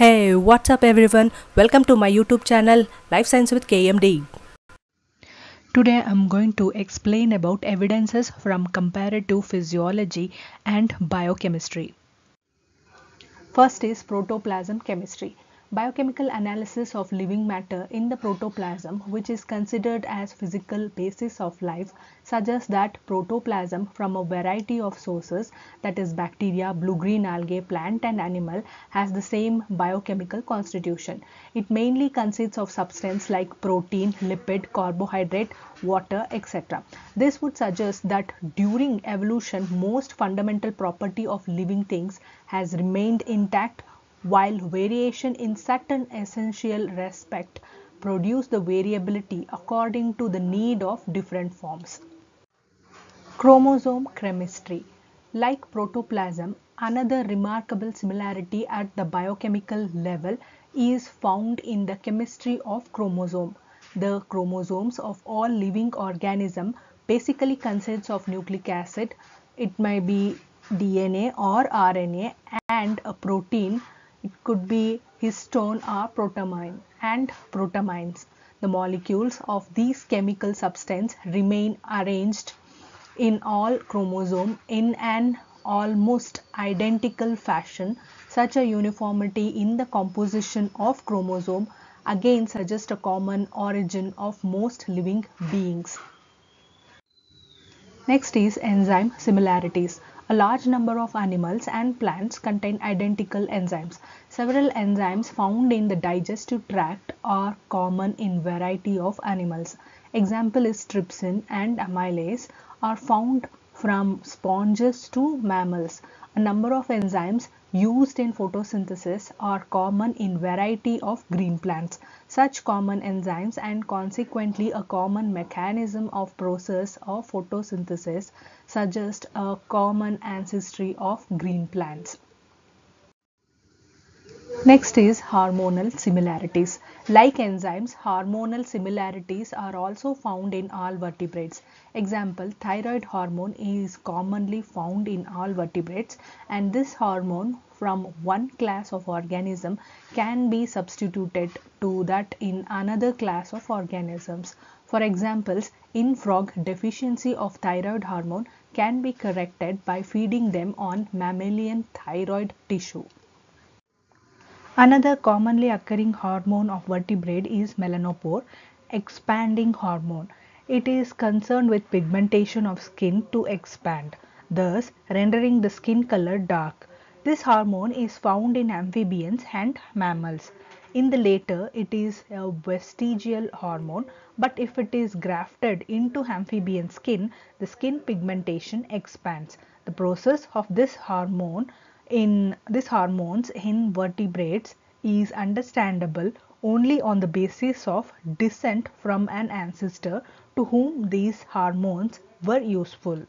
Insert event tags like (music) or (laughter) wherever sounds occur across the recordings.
Hey, what's up everyone? Welcome to my YouTube channel Life Science with KMD. Today I'm going to explain about evidences from comparative physiology and biochemistry. First is protoplasm chemistry. Biochemical analysis of living matter in the protoplasm which is considered as physical basis of life suggests that protoplasm from a variety of sources that is bacteria, blue-green algae, plant and animal has the same biochemical constitution. It mainly consists of substance like protein, lipid, carbohydrate, water etc. This would suggest that during evolution most fundamental property of living things has remained intact while variation in certain essential respect produce the variability according to the need of different forms. Chromosome chemistry Like protoplasm, another remarkable similarity at the biochemical level is found in the chemistry of chromosome. The chromosomes of all living organism basically consists of nucleic acid, it may be DNA or RNA and a protein it could be histone or protamine and protamines. The molecules of these chemical substance remain arranged in all chromosome in an almost identical fashion. Such a uniformity in the composition of chromosome again suggests a common origin of most living beings. Next is enzyme similarities. A large number of animals and plants contain identical enzymes. Several enzymes found in the digestive tract are common in variety of animals. Example is trypsin and amylase are found from sponges to mammals. A number of enzymes used in photosynthesis are common in variety of green plants. Such common enzymes and consequently a common mechanism of process of photosynthesis suggest a common ancestry of green plants. Next is hormonal similarities. Like enzymes, hormonal similarities are also found in all vertebrates. Example, thyroid hormone is commonly found in all vertebrates and this hormone from one class of organism can be substituted to that in another class of organisms. For examples, in frog, deficiency of thyroid hormone can be corrected by feeding them on mammalian thyroid tissue. Another commonly occurring hormone of vertebrate is melanophore, expanding hormone. It is concerned with pigmentation of skin to expand, thus rendering the skin color dark. This hormone is found in amphibians and mammals. In the latter, it is a vestigial hormone, but if it is grafted into amphibian skin, the skin pigmentation expands. The process of this hormone in these hormones in vertebrates is understandable only on the basis of descent from an ancestor to whom these hormones were useful.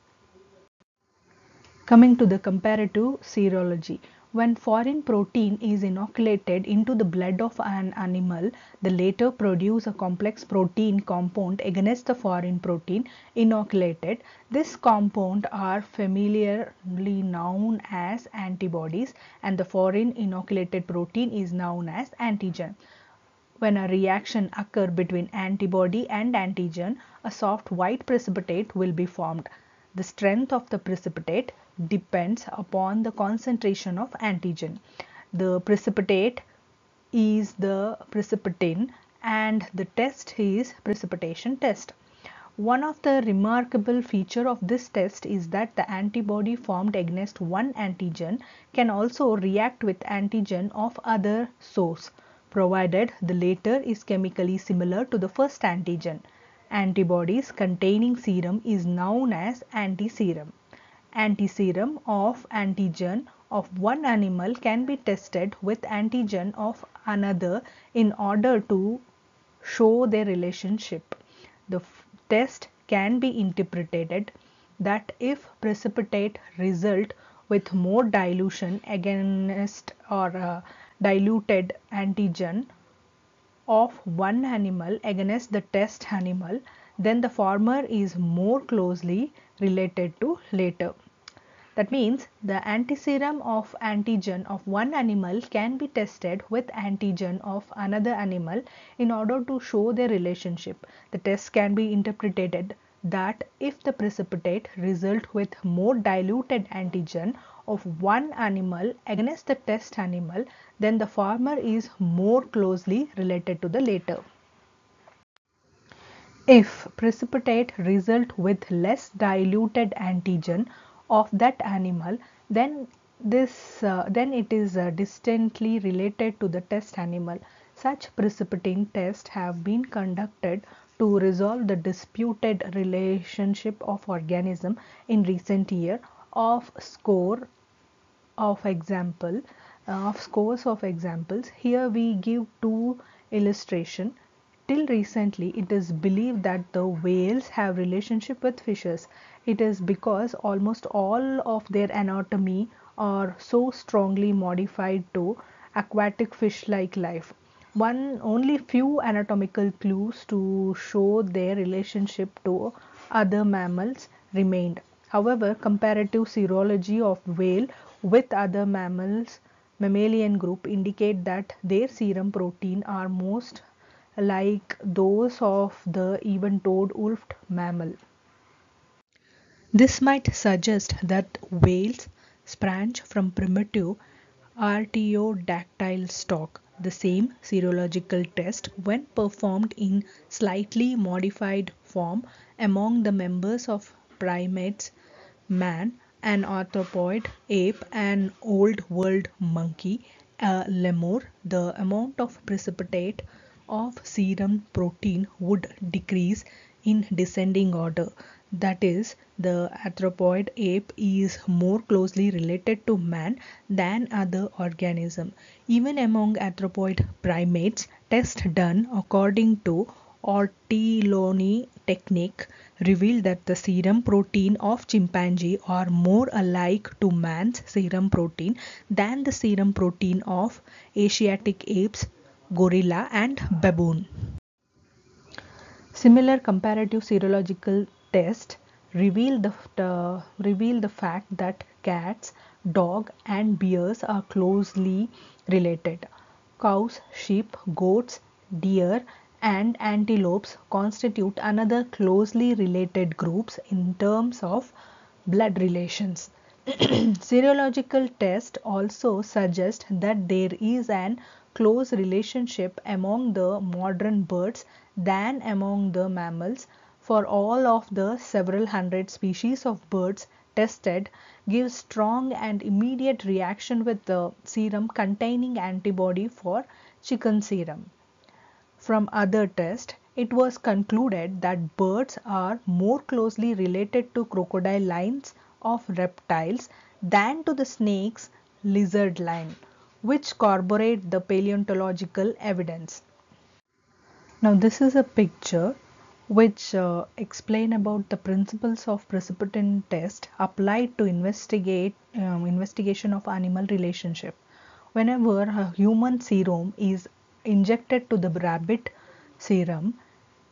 Coming to the comparative serology. When foreign protein is inoculated into the blood of an animal, the latter produce a complex protein compound against the foreign protein inoculated. This compound are familiarly known as antibodies and the foreign inoculated protein is known as antigen. When a reaction occur between antibody and antigen, a soft white precipitate will be formed. The strength of the precipitate depends upon the concentration of antigen. The precipitate is the precipitin and the test is precipitation test. One of the remarkable feature of this test is that the antibody formed against one antigen can also react with antigen of other source provided the latter is chemically similar to the first antigen antibodies containing serum is known as antiserum. Antiserum of antigen of one animal can be tested with antigen of another in order to show their relationship. The test can be interpreted that if precipitate result with more dilution against or uh, diluted antigen of one animal against the test animal, then the former is more closely related to later. That means the antiserum of antigen of one animal can be tested with antigen of another animal in order to show their relationship. The test can be interpreted that if the precipitate result with more diluted antigen of one animal against the test animal then the former is more closely related to the later. If precipitate result with less diluted antigen of that animal then this uh, then it is uh, distantly related to the test animal. Such precipitating tests have been conducted to resolve the disputed relationship of organism in recent year of score of example uh, of scores of examples. Here we give two illustration. Till recently it is believed that the whales have relationship with fishes. It is because almost all of their anatomy are so strongly modified to aquatic fish like life. One only few anatomical clues to show their relationship to other mammals remained. However, comparative serology of whale with other mammals mammalian group indicate that their serum protein are most like those of the even-toed hoofed mammal. This might suggest that whales sprang from primitive artiodactyl stock the same serological test when performed in slightly modified form among the members of primates, man, an anthropoid, ape, an old world monkey, a lemur, the amount of precipitate of serum protein would decrease in descending order. That is, the anthropoid ape is more closely related to man than other organism. Even among anthropoid primates, tests done according to Ortolani technique revealed that the serum protein of chimpanzee are more alike to man's serum protein than the serum protein of Asiatic apes, gorilla and baboon. Similar comparative serological tests reveal the, uh, reveal the fact that cats, dog and bears are closely related. Cows, sheep, goats, deer and antelopes constitute another closely related groups in terms of blood relations. (clears throat) Serological tests also suggest that there is an close relationship among the modern birds than among the mammals for all of the several hundred species of birds tested gives strong and immediate reaction with the serum containing antibody for chicken serum. From other tests, it was concluded that birds are more closely related to crocodile lines of reptiles than to the snake's lizard line, which corroborate the paleontological evidence. Now this is a picture which uh, explain about the principles of precipitin test applied to investigate um, investigation of animal relationship. Whenever a human serum is injected to the rabbit serum,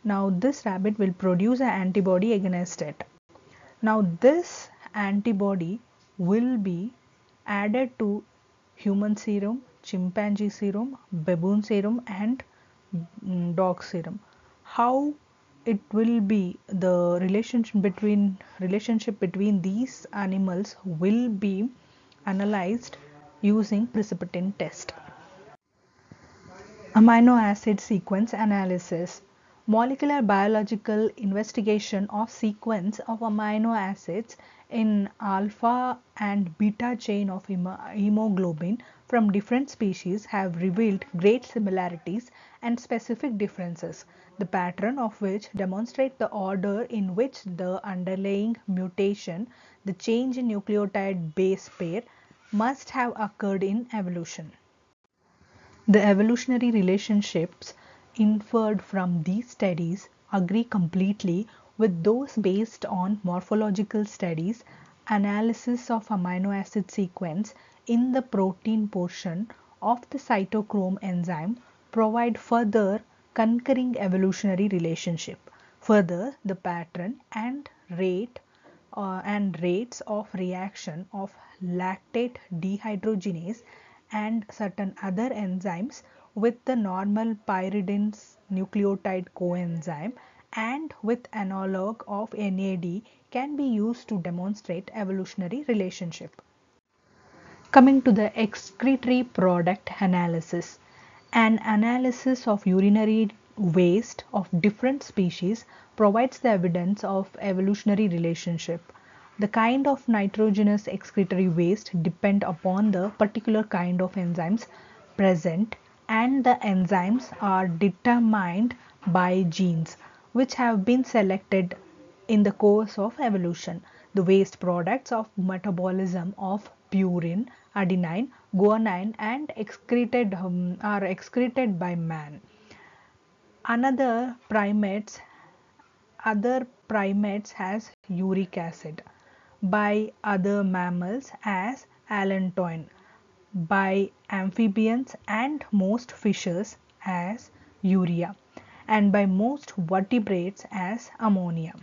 now this rabbit will produce an antibody against it. Now this antibody will be added to human serum, chimpanzee serum, baboon serum and mm, dog serum. How it will be the relationship between relationship between these animals will be analyzed using precipitin test amino acid sequence analysis molecular biological investigation of sequence of amino acids in alpha and beta chain of hemoglobin from different species have revealed great similarities and specific differences the pattern of which demonstrate the order in which the underlying mutation, the change in nucleotide base pair, must have occurred in evolution. The evolutionary relationships inferred from these studies agree completely with those based on morphological studies, analysis of amino acid sequence in the protein portion of the cytochrome enzyme provide further concurring evolutionary relationship. Further, the pattern and rate uh, and rates of reaction of lactate dehydrogenase and certain other enzymes with the normal pyridine nucleotide coenzyme and with analog of NAD can be used to demonstrate evolutionary relationship. Coming to the excretory product analysis. An analysis of urinary waste of different species provides the evidence of evolutionary relationship. The kind of nitrogenous excretory waste depend upon the particular kind of enzymes present and the enzymes are determined by genes which have been selected in the course of evolution. The waste products of metabolism of purine, adenine, guanine and excreted um, are excreted by man. Another primates other primates has uric acid by other mammals as allantoin by amphibians and most fishes as urea and by most vertebrates as ammonia.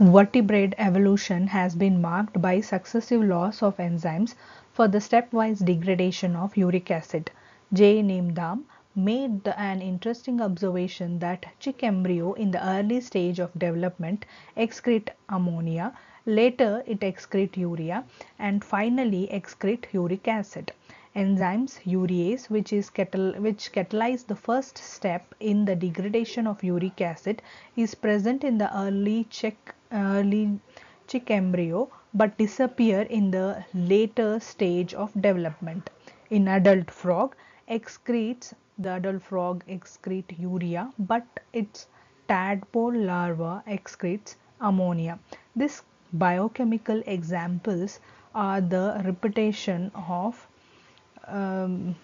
Vertebrate evolution has been marked by successive loss of enzymes for the stepwise degradation of uric acid. J. Needham made an interesting observation that chick embryo in the early stage of development excrete ammonia, later it excrete urea and finally excrete uric acid. Enzymes urease which is which catalyze the first step in the degradation of uric acid is present in the early chick early chick embryo but disappear in the later stage of development. In adult frog excretes the adult frog excrete urea but its tadpole larva excretes ammonia. This biochemical examples are the repetition of um,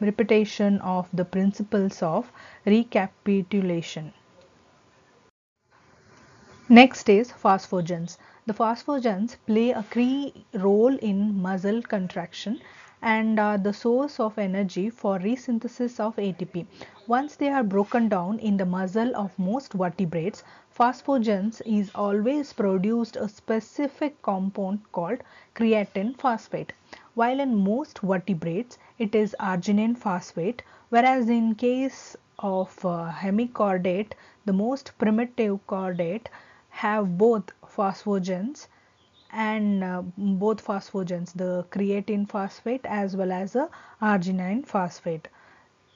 repetition of the principles of recapitulation. Next is phosphogens. The phosphogens play a key role in muscle contraction and are the source of energy for resynthesis of ATP. Once they are broken down in the muscle of most vertebrates, phosphogens is always produced a specific compound called creatine phosphate. While in most vertebrates it is arginine phosphate whereas in case of uh, hemichordate the most primitive chordate have both phosphogens and uh, both phosphogens the creatine phosphate as well as the arginine phosphate.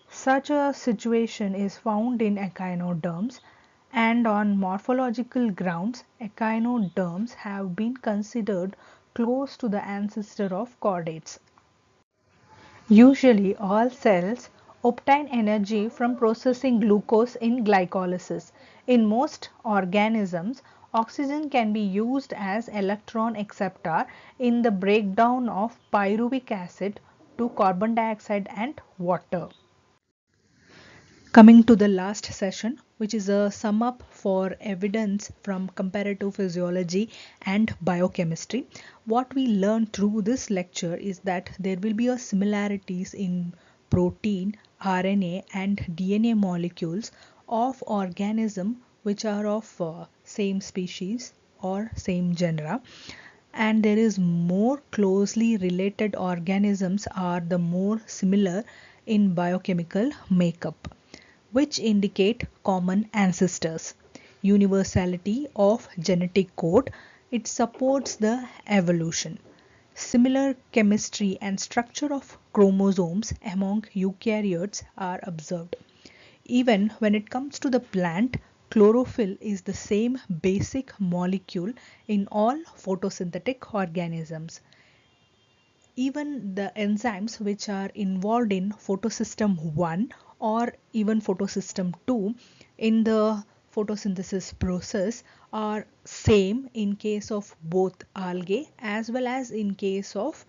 Such a situation is found in echinoderms and on morphological grounds echinoderms have been considered close to the ancestor of chordates. Usually all cells obtain energy from processing glucose in glycolysis. In most organisms, oxygen can be used as electron acceptor in the breakdown of pyruvic acid to carbon dioxide and water. Coming to the last session, which is a sum up for evidence from comparative physiology and biochemistry. What we learned through this lecture is that there will be a similarities in protein, RNA and DNA molecules of organism which are of uh, same species or same genera. And there is more closely related organisms are the more similar in biochemical makeup which indicate common ancestors. Universality of genetic code it supports the evolution. Similar chemistry and structure of chromosomes among eukaryotes are observed. Even when it comes to the plant, chlorophyll is the same basic molecule in all photosynthetic organisms. Even the enzymes which are involved in photosystem 1 or even photosystem 2 in the photosynthesis process are same in case of both algae as well as in case of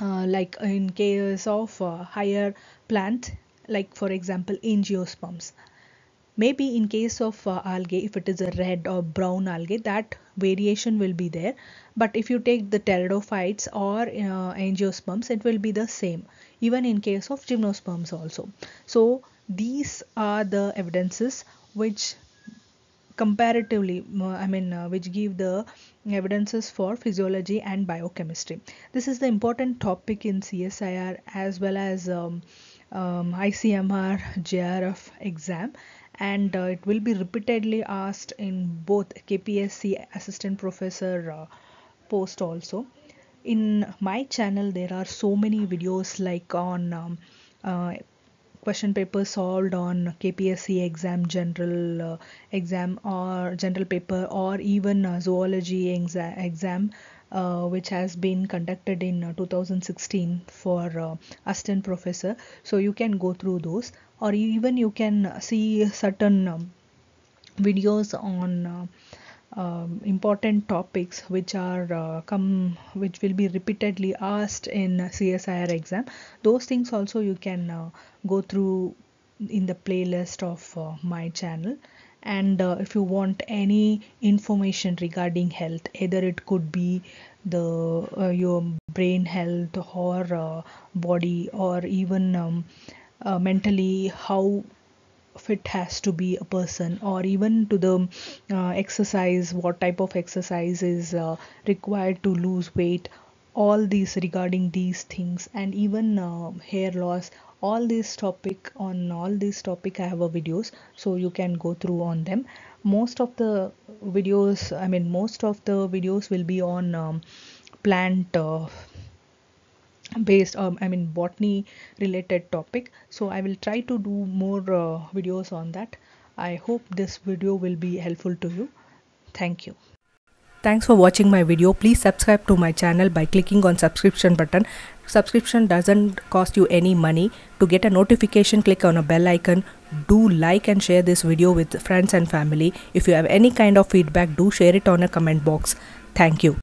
uh, like in case of uh, higher plant like for example angiosperms maybe in case of uh, algae if it is a red or brown algae that variation will be there. But if you take the pteridophytes or uh, angiosperms it will be the same even in case of gymnosperms also. So these are the evidences which comparatively i mean uh, which give the evidences for physiology and biochemistry. This is the important topic in csir as well as um, um, icmr jrf exam and uh, it will be repeatedly asked in both kpsc assistant professor uh, post also. In my channel there are so many videos like on um, uh, question paper solved on KPSC exam general uh, exam or general paper or even uh, zoology exa- exam uh, which has been conducted in uh, 2016 for uh, assistant professor. So you can go through those or even you can see certain um, videos on um, important topics which are uh, come which will be repeatedly asked in CSIR exam. Those things also you can uh, go through in the playlist of uh, my channel. And uh, if you want any information regarding health either it could be the uh, your brain health or uh, body or even um, mentally how fit has to be a person or even to the uh, exercise what type of exercise is uh, required to lose weight all these regarding these things and even uh, hair loss all this topic on all these topic i have a videos so you can go through on them. Most of the videos i mean most of the videos will be on um, plant uh, based um, i mean botany related topic. So i will try to do more uh, videos on that. I hope this video will be helpful to you. Thank you. Thanks for watching my video. Please subscribe to my channel by clicking on subscription button. Subscription doesn't cost you any money. To get a notification click on a bell icon. Do like and share this video with friends and family. If you have any kind of feedback do share it on a comment box. Thank you